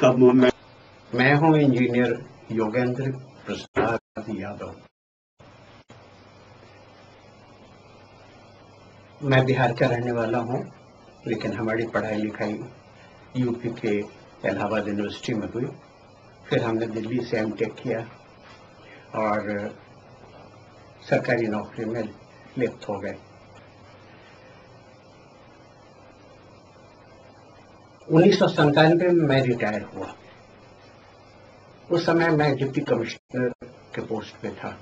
तब मैं मैं हूँ इंजीनियर योगेंद्र प्रसाद यादव। मैं बिहार का रहने वाला हूँ, लेकिन हमारी पढ़ाई लिखाई यूपी के इलाहाबाद यूनिवर्सिटी में हुई। फिर हमने दिल्ली से एम टेक किया और सरकारी नौकरी में लिप्त हो गए। उन्नीस सौ में मैं रिटायर हुआ। उस समय मैं डिप्टी कमिश्नर के पोस्ट पे था।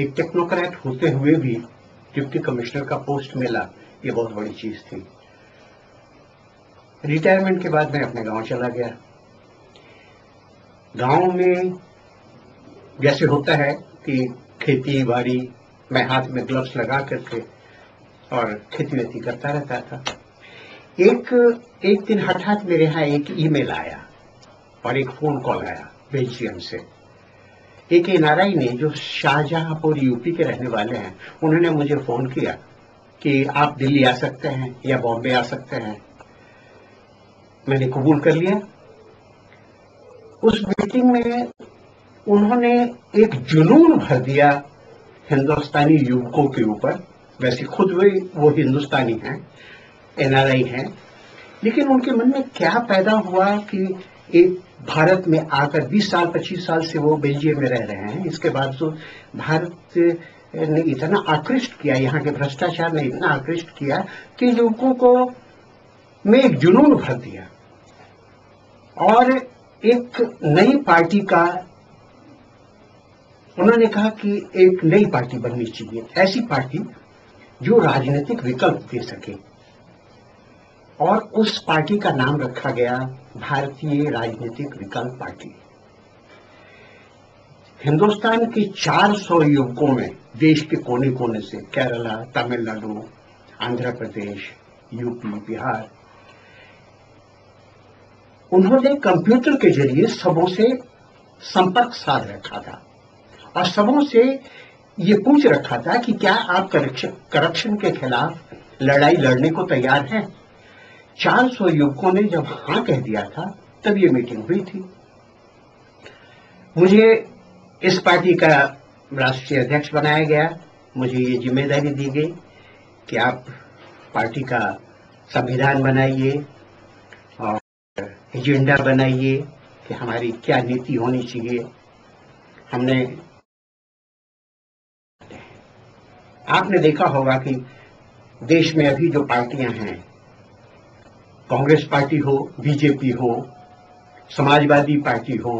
एक टेक्नोक्रेट होते हुए भी डिप्टी कमिश्नर का पोस्ट मिला, ये बहुत बड़ी चीज़ थी। रिटायरमेंट के बाद मैं अपने गाँव चला गया। गाँव में जैसे होता है कि खेती बाड़ी, मैं हाथ में ग्लव्स लगा करके और खेती वेती करता रहता था। एक एक दिन हठात मेरे यहाँ एक ईमेल आया और एक फ़ोन कॉल आया बेल्जियम से। एक एनआरआई ने जो शाहजहांपुर यूपी के रहने वाले हैं, उन्होंने मुझे फ़ोन किया कि आप दिल्ली आ सकते हैं या बॉम्बे आ सकते हैं। मैंने कबूल कर लिया। उस मीटिंग में उन्होंने एक जुनून भर दिया हिंदुस्तानी युवकों के ऊपर। वैसे खुद वे वो हिंदुस्तानी हैं। एनआरआई हैं। लेकिन उनके मन में क्या पैदा हुआ कि एक भारत में आकर 20 साल 25 साल से वो बेल्जियम में रह रहे हैं? इसके बाद तो भारत ने इतना आकृष्ट किया, यहाँ के भ्रष्टाचार ने इतना आकृष्ट किया कि युवकों को में एक जुनून भर दिया। और एक नई पार्टी का उन्होंने कहा कि एक नई पार्टी बननी चाहिए, ऐसी पार्टी जो राजनीतिक विकल्प दे सके। और उस पार्टी का नाम रखा गया भारतीय राजनीतिक विकल्प पार्टी। हिंदुस्तान के 400 युवकों में देश के कोने कोने से केरला, तमिलनाडु आंध्र प्रदेश यूपी बिहार, उन्होंने कंप्यूटर के ज़रिए सबों से संपर्क साध रखा था और सबों से ये पूछ रखा था कि क्या आप करप्शन के खिलाफ लड़ाई लड़ने को तैयार हैं? 400 युवकों ने जब हाँ कह दिया था, तब ये मीटिंग हुई थी। मुझे इस पार्टी का राष्ट्रीय अध्यक्ष बनाया गया। मुझे ये ज़िम्मेदारी दी गई कि आप पार्टी का संविधान बनाइए और एजेंडा बनाइए कि हमारी क्या नीति होनी चाहिए। हमने आपने देखा होगा कि देश में अभी जो पार्टियाँ हैं कांग्रेस पार्टी हो बीजेपी हो समाजवादी पार्टी हो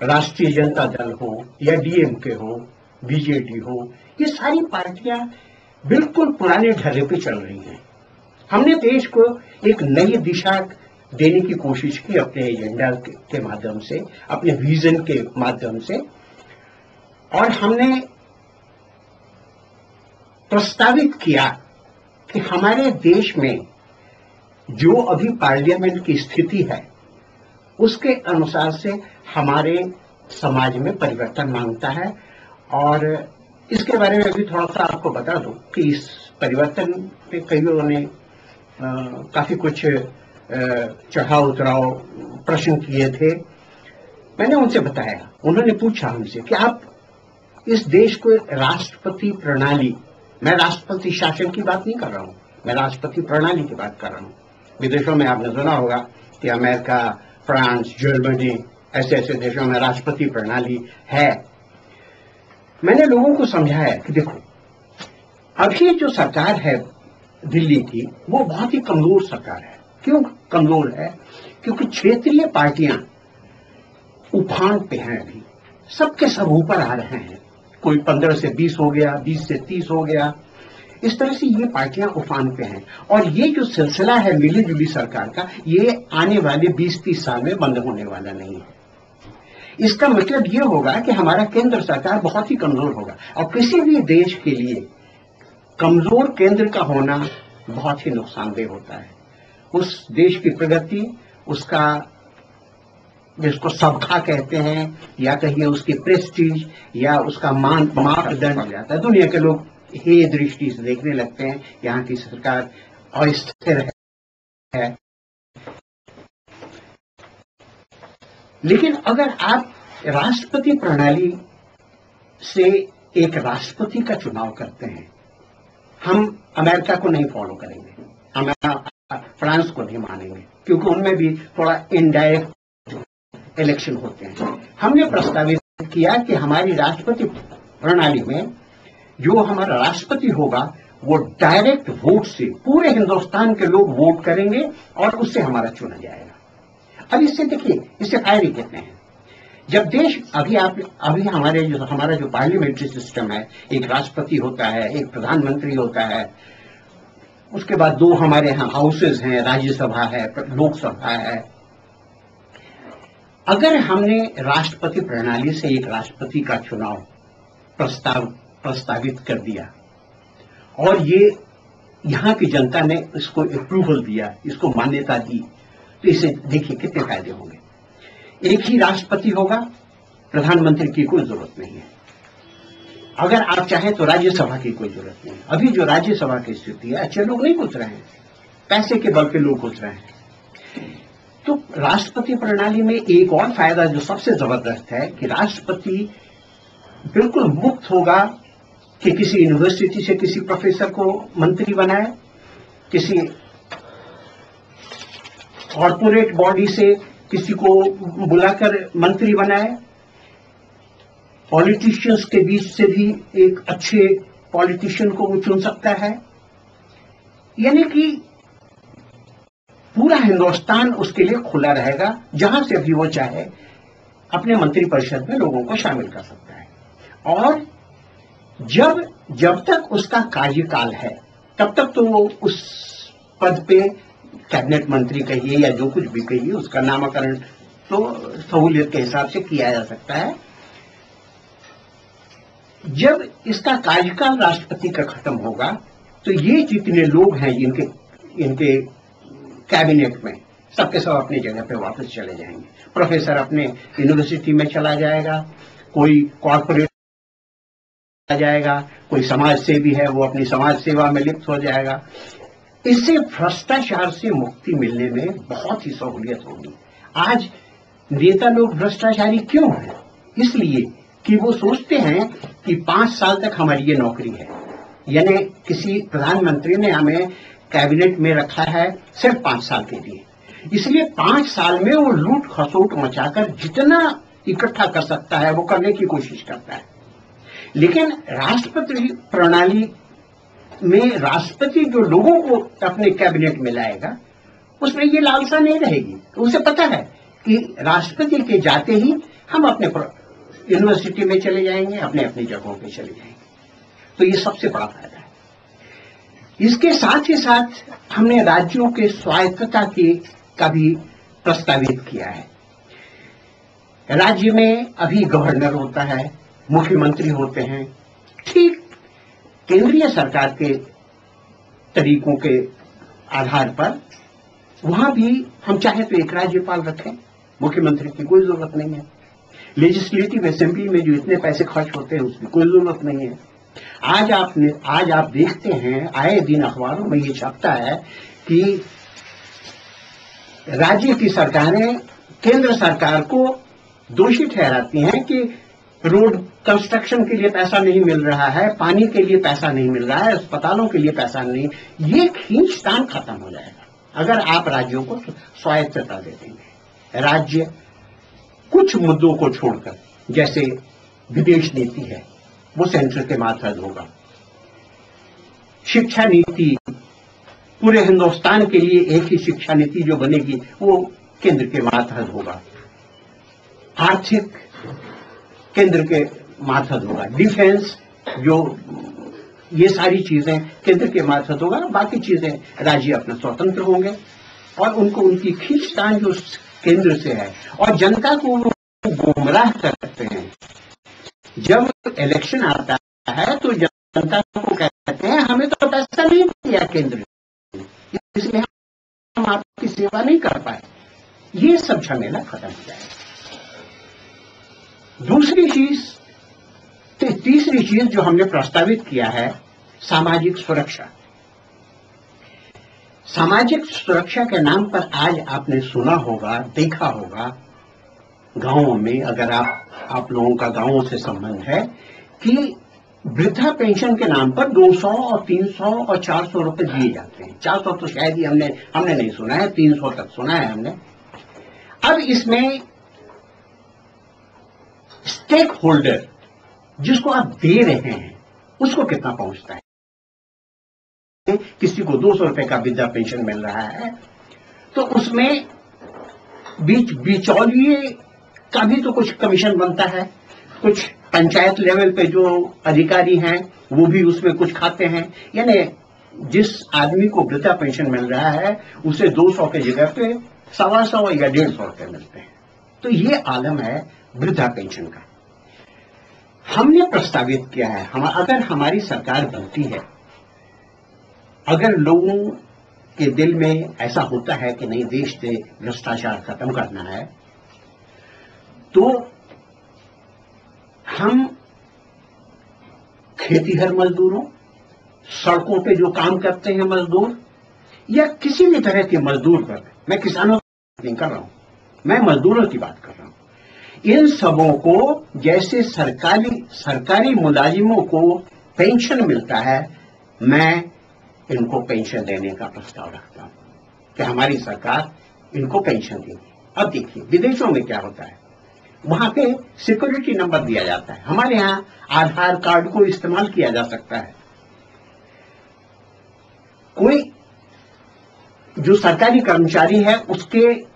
राष्ट्रीय जनता दल हो या डीएमके हो बीजेडी हो ये सारी पार्टियाँ बिल्कुल पुराने ढर्रे पे चल रही हैं। हमने देश को एक नई दिशा देने की कोशिश की अपने एजेंडा के, के माध्यम से अपने विजन के माध्यम से और हमने प्रस्तावित किया कि हमारे देश में जो अभी पार्लियामेंट की स्थिति है, उसके अनुसार से हमारे समाज में परिवर्तन माँगता है। और इसके बारे में अभी थोड़ा सा आपको बता दूँ कि इस परिवर्तन पे कई लोगों ने काफ़ी कुछ चढ़ाव, उतराव, प्रश्न किए थे। मैंने उनसे बताया। उन्होंने पूछा हमसे कि आप इस देश को राष्ट्रपति प्रणाली, मैं राष्ट्रपति शासन की बात नहीं कर रहा हूँ, मैं राष्ट्रपति प्रणाली की बात कर रहा हूँ। विदेशों में आपने सुना होगा कि अमेरिका, फ्रांस, जर्मनी, ऐसे ऐसे देशों में राष्ट्रपति प्रणाली है। मैंने लोगों को समझाया कि देखो अभी जो सरकार है दिल्ली की, वो बहुत ही कमज़ोर सरकार है। क्यों कमज़ोर है? क्योंकि क्षेत्रीय पार्टियाँ उफान पे हैं अभी। सबके सब ऊपर आ रहे हैं। कोई पंद्रह से बीस हो गया, बीस से तीस हो गया इस तरह से ये पार्टियाँ उफान पे हैं। और ये जो सिलसिला है मिली जुली सरकार का, ये आने वाले 20-30 साल में बंद होने वाला नहीं है। इसका मतलब ये होगा कि हमारा केंद्र सरकार बहुत ही कमज़ोर होगा। और किसी भी देश के लिए कमज़ोर केंद्र का होना बहुत ही नुकसानदेह होता है। उस देश की प्रगति, उसका जिसको सबका कहते हैं, या कहिए उसकी प्रेस्टीज, या उसका मान, मापदंड जाता है दुनिया के लोग ही दृष्टि से देखने लगते हैं यहाँ की सरकार अस्थिर है। लेकिन अगर आप राष्ट्रपति प्रणाली से एक राष्ट्रपति का चुनाव करते हैं, हम अमेरिका को नहीं फॉलो करेंगे। हम फ्रांस को नहीं मानेंगे, क्योंकि उनमें भी थोड़ा इनडायरेक्ट इलेक्शन होते हैं। हमने प्रस्तावित किया कि हमारी राष्ट्रपति प्रणाली में जो हमारा राष्ट्रपति होगा, वो डायरेक्ट वोट से पूरे हिंदुस्तान के लोग वोट करेंगे और उससे हमारा चुना जाएगा। अब इससे देखिए, इससे फ़ायदे कितने हैं? जब देश अभी आप, अभी हमारे जो, हमारा जो पार्लियामेंट्री सिस्टम है, एक राष्ट्रपति होता है, एक प्रधानमंत्री होता है, उसके बाद दो हमारे यहाँ हाउसेज हैं, राज्यसभा है, लोकसभा है। अगर हमने राष्ट्रपति प्रणाली से एक राष्ट्रपति का चुनाव प्रस्ताव प्रस्तावित कर दिया। और ये यहाँ की जनता ने इसको अप्रूवल दिया, इसको मान्यता दी। तो इसे देखिए कितने फ़ायदे होंगे। एक ही राष्ट्रपति होगा, प्रधानमंत्री की कोई ज़रूरत नहीं है। अगर आप चाहें तो राज्यसभा की कोई ज़रूरत नहीं अभी जो राज्यसभा की स्थिति है, अच्छे लोग नहीं घुस रहे हैं। पैसे के बल पे लोग घुस रहे हैं। तो राष्ट्रपति प्रणाली में एक और फ़ायदा जो सबसे ज़बरदस्त है कि राष्ट्रपति बिल्कुल मुक्त होगा कि किसी यूनिवर्सिटी से किसी प्रोफेसर को मंत्री बनाए, किसी कॉरपोरेट बॉडी से किसी को बुलाकर मंत्री बनाए। पॉलिटिशियंस के बीच से भी एक अच्छे पॉलिटिशियन को वो चुन सकता है। यानी कि पूरा हिंदुस्तान उसके लिए खुला रहेगा, जहाँ से भी वो चाहे, अपने मंत्रिपरिषद में लोगों को शामिल कर सकता है। और जब जब तक उसका कार्यकाल है, तब तक तो वो उस पद पे कैबिनेट मंत्री कहिए या जो कुछ भी कहिए, उसका नामकरण तो सहूलियत के हिसाब से किया जा सकता है। जब इसका कार्यकाल राष्ट्रपति का खत्म होगा तो ये जितने लोग हैं इनके इनके कैबिनेट में, सबके सब अपनी जगह पे वापस चले जाएँगे। प्रोफेसर अपने यूनिवर्सिटी में चला जाएगा, कोई कॉरपोरेट जाएगा, कोई समाज सेवी है, वो अपनी समाज सेवा में लिप्त हो जाएगा। इससे भ्रष्टाचार से मुक्ति मिलने में बहुत ही सहूलियत होगी। आज नेता लोग भ्रष्टाचारी क्यों हैं? इसलिए कि वो सोचते हैं कि पाँच साल तक हमारी ये नौकरी है। यानी किसी प्रधानमंत्री ने हमें कैबिनेट में रखा है सिर्फ़ पाँच साल के लिए। इसलिए पाँच साल में वो लूट खसोट मचाकर जितना इकट्ठा कर सकता है, वो करने की कोशिश करता है। लेकिन राष्ट्रपति प्रणाली में राष्ट्रपति जो लोगों को अपने कैबिनेट में लाएगा, उसमें ये लालसा नहीं रहेगी। तो उसे पता है कि राष्ट्रपति के जाते ही हम अपने यूनिवर्सिटी में चले जाएँगे, अपने अपनी जगहों पे चले जाएँगे। तो ये सबसे बड़ा फ़ायदा है। इसके साथ ही साथ हमने राज्यों के स्वायत्तता के का भी प्रस्तावित किया है। राज्य में अभी गवर्नर होता है मुख्यमंत्री होते हैं। ठीक केंद्रीय सरकार के तरीकों के आधार पर वहाँ भी हम चाहे तो एक राज्यपाल रखें, मुख्यमंत्री की कोई ज़रूरत नहीं है। लेजिस्लेटिव असेंबली में जो इतने पैसे खर्च होते हैं, उसकी कोई ज़रूरत नहीं है। आज आप आज आप देखते हैं, आए दिन अखबारों में ये छपता है कि राज्य की सरकारें, केंद्र सरकार को दोषी ठहराती हैं कि रोड कंस्ट्रक्शन के लिए पैसा नहीं मिल रहा है, पानी के लिए पैसा नहीं मिल रहा है, अस्पतालों के लिए पैसा नहीं, ये खींचतान खत्म हो जाएगा। अगर आप राज्यों को स्वायत्तता दे देंगे, राज्य कुछ मुद्दों को छोड़कर, जैसे विदेश नीति है, वो सेंटर के मातहत होगा। शिक्षा नीति, पूरे हिंदुस्तान के लिए एक ही शिक्षा नीति जो बनेगी, वो केंद्र के मातहत होगा। आर्थिक केंद्र के मातहत होगा। डिफेंस जो ये सारी चीज़ें केंद्र के मातहत होगा बाकी चीज़ें राज्य अपना स्वतंत्र होंगे और उनको उनकी खींचतान जो केंद्र से है। और जनता को गुमराह करते हैं। जब इलेक्शन आता है तो जनता को कहते हैं, हमें तो पैसा नहीं दिया केंद्र इसलिए हम आपकी सेवा नहीं कर पाए। ये सब झमेला खत्म हो जाएगा। दूसरी चीज़ तीसरी चीज़ जो हमने प्रस्तावित किया है, सामाजिक सुरक्षा। सामाजिक सुरक्षा के नाम पर आज आपने सुना होगा, देखा होगा, गाँवों में अगर आप आप लोगों का गाँवों से संबंध है, कि वृद्धा पेंशन के नाम पर 200 और 300 और 400 रुपए दिए जाते हैं। 400 तो शायद ही हमने हमने नहीं सुना है 300 तक सुना है हमने। अब इसमें स्टेक होल्डर जिसको आप दे रहे हैं, उसको कितना पहुँचता है? किसी को दो सौ रुपए का वृद्धा पेंशन मिल रहा है तो उसमें बीच बिचौलिए का भी तो कुछ कमीशन बनता है। कुछ पंचायत लेवल पे जो अधिकारी हैं, वो भी उसमें कुछ खाते हैं। यानी जिस आदमी को वृद्धा पेंशन मिल रहा है, उसे 200 के जगह पे सवा सौ या डेढ़ सौ रुपए मिलते हैं। तो ये आलम है वृद्धा पेंशन का। हमने प्रस्तावित किया है, हम, अगर हमारी सरकार बनती है, अगर लोगों के दिल में ऐसा होता है कि नहीं, देश से भ्रष्टाचार खत्म करना है तो हम खेतीहर मजदूरों, सड़कों पे जो काम करते हैं मजदूर, या किसी भी तरह के मजदूर पर, मैं किसानों की बात नहीं कर रहा हूँ, मैं मजदूरों की बात कर रहा हूँ। इन सबों को जैसे सरकारी सरकारी मुलाजिमों को पेंशन मिलता है, मैं इनको पेंशन देने का प्रस्ताव रखता हूँ कि हमारी सरकार इनको पेंशन देगी। अब देखिए, विदेशों में क्या होता है? वहाँ पे सिक्योरिटी नंबर दिया जाता है। हमारे यहाँ आधार कार्ड को इस्तेमाल किया जा सकता है। कोई जो सरकारी कर्मचारी है, उसके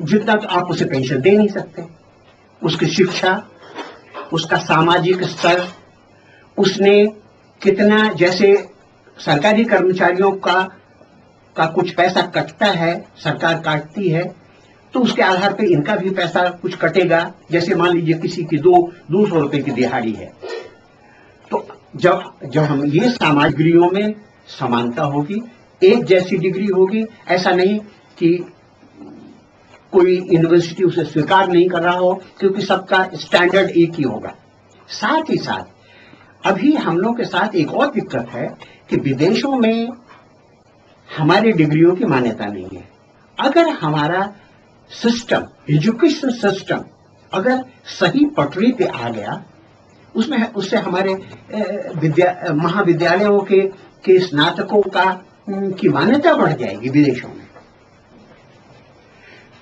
जितना तो आप उसे पेंशन दे नहीं सकते। उसकी शिक्षा, उसका सामाजिक स्तर, उसने कितना, जैसे सरकारी कर्मचारियों का का कुछ पैसा कटता है, सरकार काटती है तो उसके आधार पर इनका भी पैसा कुछ कटेगा। जैसे मान लीजिए किसी की दो दो सौ रुपए की दिहाड़ी है। तो जब जब हम ये सामग्रियों में समानता होगी, एक जैसी डिग्री होगी, ऐसा नहीं कि कोई यूनिवर्सिटी उसे स्वीकार नहीं कर रहा हो, क्योंकि सबका स्टैंडर्ड एक ही होगा। साथ ही साथ, अभी हम लोग के साथ एक और दिक्कत है कि विदेशों में हमारी डिग्रियों की मान्यता नहीं है। अगर हमारा सिस्टम एजुकेशन सिस्टम अगर सही पटरी पे आ गया, उसमें उससे हमारे विद्या महाविद्यालयों के के स्नातकों का की मान्यता बढ़ जाएगी विदेशों में।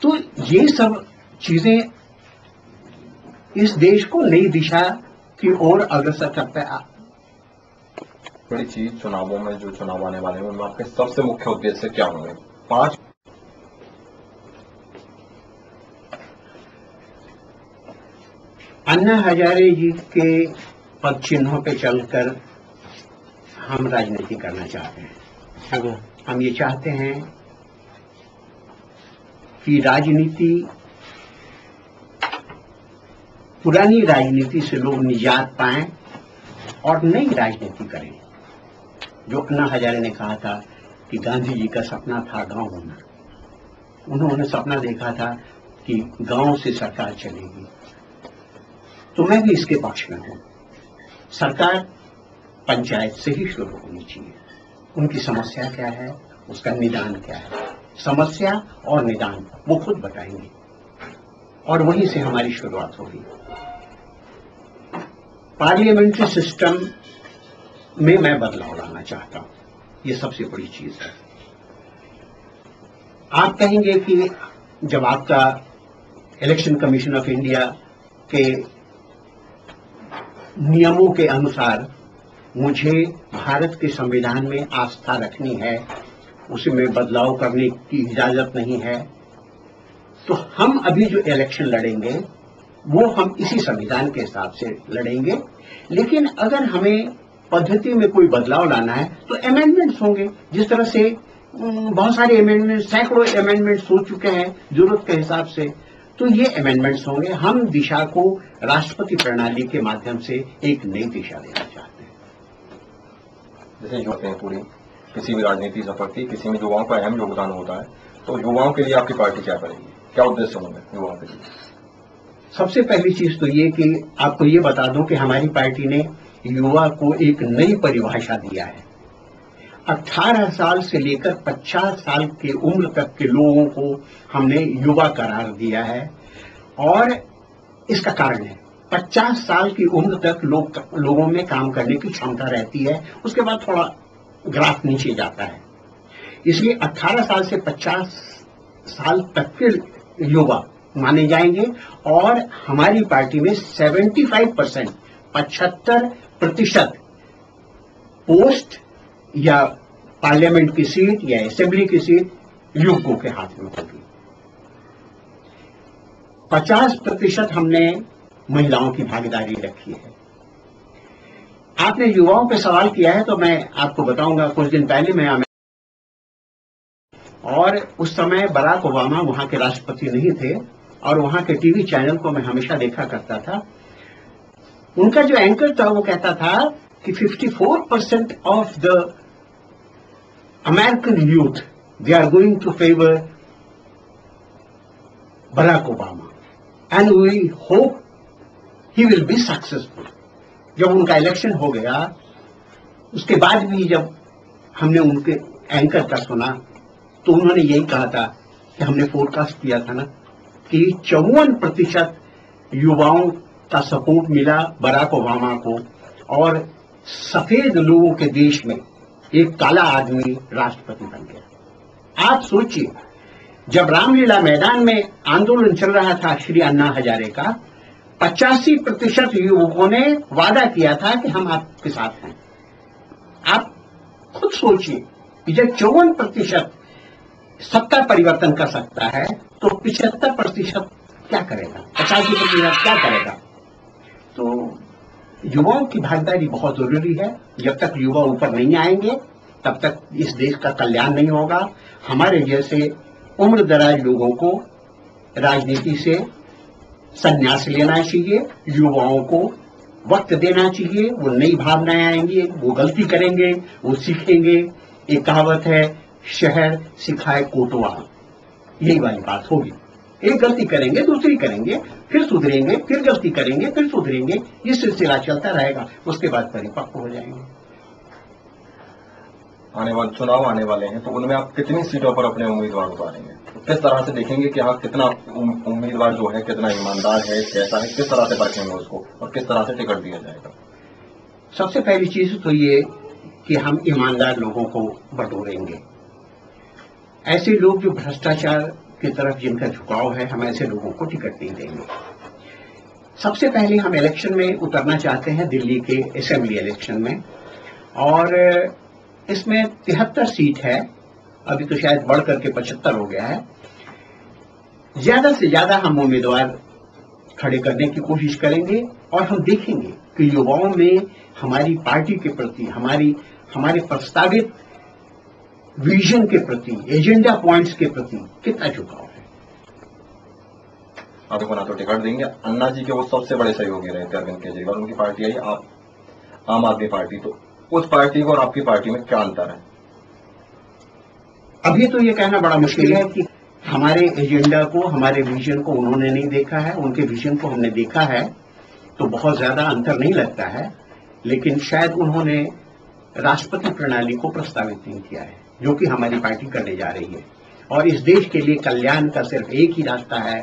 तो ये सब चीज़ें इस देश को नई दिशा की ओर अग्रसर करते है। बड़ी चीज़ चुनावों में जो चुनाव आने वाले हैं उनमें आपके सबसे मुख्य उद्देश्य क्या होंगे? पाँच अन्ना हजारे जी के पद चिन्हों पे चलकर हम राजनीति करना चाहते हैं। हम ये चाहते हैं कि राजनीति, पुरानी राजनीति से लोग निजात पाएँ और नई राजनीति करें। जो अन्ना हजारे ने कहा था कि गांधी जी का सपना था गाँव होना। उन्होंने सपना देखा था कि गाँव से सरकार चलेगी। तो मैं भी इसके पक्ष में हूँ। सरकार पंचायत से ही शुरू होनी चाहिए। उनकी समस्या क्या है? उसका निदान क्या है? समस्या और निदान वो खुद बताएँगे। और वहीं से हमारी शुरुआत होगी। पार्लियामेंट्री सिस्टम में मैं बदलाव लाना चाहता हूँ। ये सबसे बड़ी चीज़ है। आप कहेंगे कि जब आपका इलेक्शन कमीशन ऑफ़ इंडिया के नियमों के अनुसार मुझे भारत के संविधान में आस्था रखनी है उसमें बदलाव करने की इजाज़त नहीं है। तो हम अभी जो इलेक्शन लड़ेंगे, वो हम इसी संविधान के हिसाब से लड़ेंगे। लेकिन अगर हमें पद्धति में कोई बदलाव लाना है तो अमेंडमेंट्स होंगे। जिस तरह से बहुत सारे अमेंडमेंट सैकड़ों अमेंडमेंट्स हो चुके हैं ज़रूरत के हिसाब से। तो ये अमेंडमेंट्स होंगे। हम दिशा को राष्ट्रपति प्रणाली के माध्यम से एक नई दिशा देना चाहते हैं। जैसे हैं पूरी। किसी भी राजनीति सफ़र की किसी में युवाओं का अहम योगदान होता है तो युवाओं के लिए आपकी पार्टी क्या करेगी क्या उद्देश्य होंगे युवाओं के लिए? सबसे पहली चीज़ तो ये कि आपको ये बता दूँ कि हमारी पार्टी ने युवा को एक नई परिभाषा दिया है। 18 साल से लेकर 50 साल के उम्र तक के लोगों को हमने युवा करार दिया है और इसका कारण है। 50 साल की उम्र तक लोग, लोगों में काम करने की क्षमता रहती है। उसके बाद थोड़ा ग्राफ नीचे जाता है। इसलिए 18 साल से 50 साल तक के युवा माने जाएँगे और हमारी पार्टी में 75 परसेंट, पचहत्तर प्रतिशत पोस्ट या पार्लियामेंट की सीट या असेंबली की सीट युवकों के हाथ में होगी। 50 प्रतिशत हमने महिलाओं की भागीदारी रखी है। आपने युवाओं पे सवाल किया है तो मैं आपको बताऊँगा। कुछ दिन पहले मैं और उस समय बराक ओबामा वहाँ के राष्ट्रपति नहीं थे और वहाँ के टीवी चैनल को मैं हमेशा देखा करता था। उनका जो एंकर था, वो कहता था कि 54 percent of the American youth they are going to favour Barack Obama. And we hope he will be successful जब उनका इलेक्शन हो गया, उसके बाद भी जब हमने उनके एंकर का सुना तो उन्होंने यही कहा था कि हमने फोरकास्ट किया था ना, कि चौवन प्रतिशत युवाओं का सपोर्ट मिला बराक ओबामा को, और सफ़ेद लोगों के देश में एक काला आदमी राष्ट्रपति बन गया। आप सोचिए, जब रामलीला मैदान में आंदोलन चल रहा था श्री अन्ना हजारे का पचासी प्रतिशत युवकों ने वादा किया था कि हम आपके साथ हैं। आप खुद सोचिए कि जब चौवन प्रतिशत सत्ता परिवर्तन कर सकता है तो पिछहत्तर प्रतिशत क्या करेगा? पचासी प्रतिशत क्या करेगा? तो युवाओं की भागीदारी बहुत ज़रूरी है। जब तक युवा ऊपर नहीं आएँगे, तब तक इस देश का कल्याण नहीं होगा। हमारे जैसे उम्र दराज लोगों को राजनीति से संन्यास लेना चाहिए, युवाओं को वक्त देना चाहिए, वो नई भावनाएँ आएँगी, वो गलती करेंगे, वो सीखेंगे। एक कहावत है, शहर सिखाए कोटवा। यही वाली बात होगी। एक गलती करेंगे, दूसरी करेंगे, फिर सुधरेंगे, फिर गलती करेंगे, फिर सुधरेंगे, ये सिलसिला चलता रहेगा, उसके बाद परिपक्व हो जाएँगे। आने वाले चुनाव आने वाले हैं तो उनमें आप कितनी सीटों पर अपने उम्मीदवार उतारेंगे? तो किस तरह से देखेंगे कि हाँ कितना उम्मीदवार जो है, कितना ईमानदार है, कैसा है, किस तरह से परखेंगे उसको और किस तरह से टिकट दिया जाएगा? सबसे पहली चीज़ तो ये कि हम ईमानदार लोगों को बटोरेंगे। ऐसे लोग जो भ्रष्टाचार की तरफ़ जिनका झुकाव है, हम ऐसे लोगों को टिकट नहीं देंगे। सबसे पहले हम इलेक्शन में उतरना चाहते हैं, दिल्ली के असेंबली इलेक्शन में। और इसमें तिहत्तर सीट है, अभी तो शायद बढ़ करके पचहत्तर हो गया है। ज़्यादा से ज़्यादा हम उम्मीदवार खड़े करने की कोशिश करेंगे और हम देखेंगे कि युवाओं में हमारी पार्टी के प्रति, हमारी, हमारे प्रस्तावित विजन के प्रति, एजेंडा पॉइंट्स के प्रति कितना झुकाव है। आप बना तो टिकट देंगे। अन्ना जी के वो सबसे बड़े सहयोगी रहे थे अरविंद केजरीवाल, उनकी पार्टी आई, आप, आम आदमी पार्टी तो उस पार्टी को और आपकी पार्टी में क्या अंतर है? अभी तो ये कहना बड़ा मुश्किल है कि हमारे एजेंडा को हमारे विजन को उन्होंने नहीं देखा है उनके विजन को हमने देखा है तो बहुत ज़्यादा अंतर नहीं लगता है लेकिन शायद उन्होंने राष्ट्रपति प्रणाली को प्रस्तावित नहीं किया है जो कि हमारी पार्टी करने जा रही है। और इस देश के लिए कल्याण का सिर्फ़ एक ही रास्ता है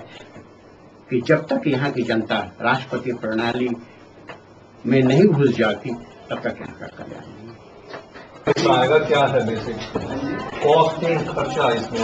कि जब तक यहाँ की जनता राष्ट्रपति प्रणाली में नहीं घुस जाती तब तक यहाँ का आएगा क्या है बेसिक कॉस्टिंग खर्चा इसमें